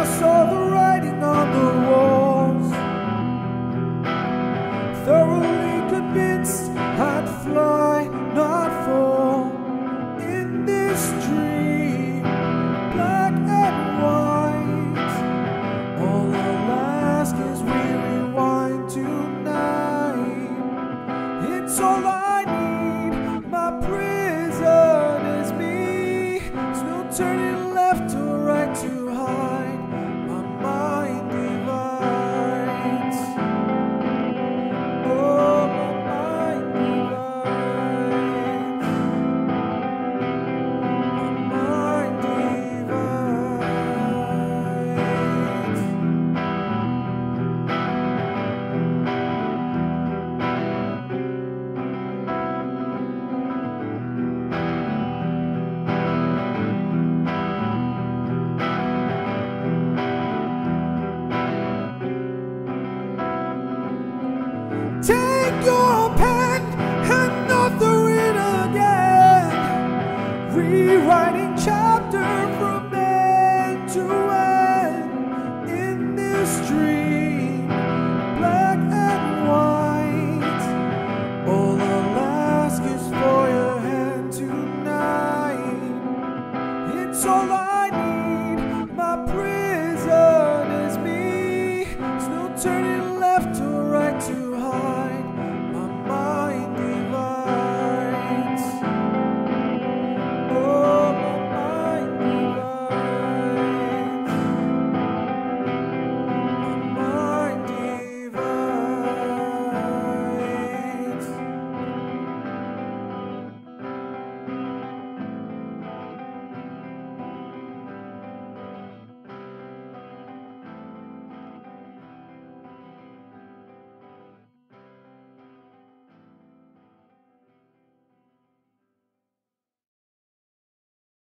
I saw the writing on the walls. Thoroughly So all I need.